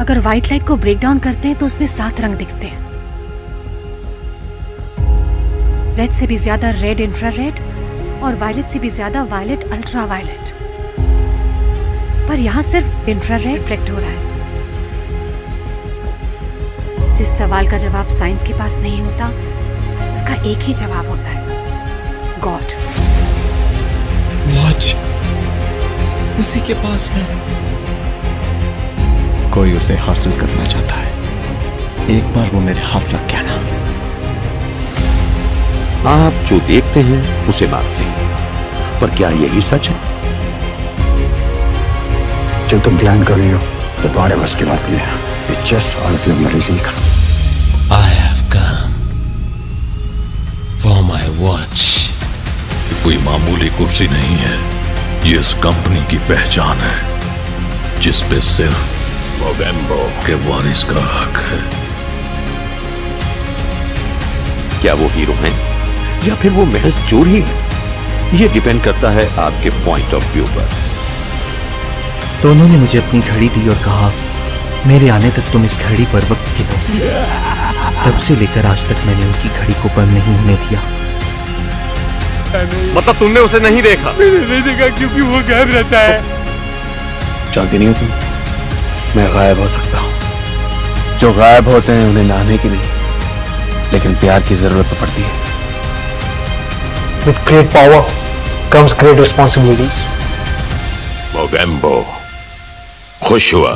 अगर white light को break down करते हैं तो उसमें सात रंग दिखते हैं। रेड से भी ज़्यादा रेड इंफ्रारेड और वायलेट से भी ज़्यादा वायलेट अल्ट्रा वायलेट पर यहाँ सिर्फ़ इंफ्रारेड रिफ्लेक्ट हो रहा है। जिस सवाल का जवाब साइंस के पास नहीं होता, उसका एक ही जवाब होता है। गॉड उसी के पास है। कोई उसे हासिल करना चाहता है। एक बार वो मेरे हाथ लग गया ना। आप जो देखते हैं उसे मानते हैं। पर क्या यही सच है? जो तुम प्लान कर रही हो तो तुम्हारे बस की बात नहीं है। Just out of your middle league. I have come for my watch. कोई मामूली कुर्सी नहीं है। ये इस कंपनी की पहचान है जिस पे सिर्फ़ मोगेम्बो के वारिस का हक है। क्या वो हीरो हैं? या फिर वो महज चोर ही है? ये डिपेंड करता है आपके पॉइंट ऑफ़ व्यू पर। दोनों ने मुझे अपनी घड़ी दी और कहा मेरे आने तक तुम इस घड़ी पर वक्त गिनो। तब से लेकर आज तक मैंने उनकी घड़ी को बंद नहीं होने दिया। मतलब तुमने उसे नहीं देखा? मैंने देखा क्योंकि वो गायब रहता है। जानती नहीं हो तुम? मैं गायब हो सकता हूँ। जो गायब होते हैं उन्हें नहाने की नहीं लेकिन प्यार की ज़रूरत तो पड़ती है। With great power comes great responsibilities. Mogambo खुश हुआ